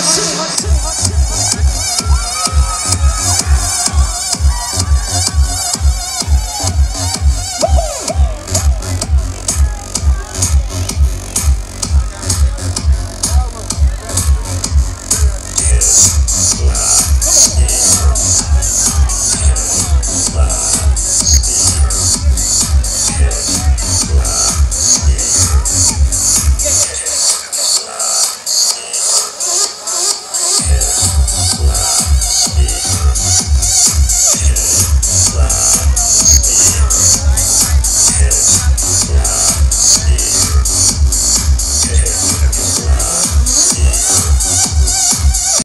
What's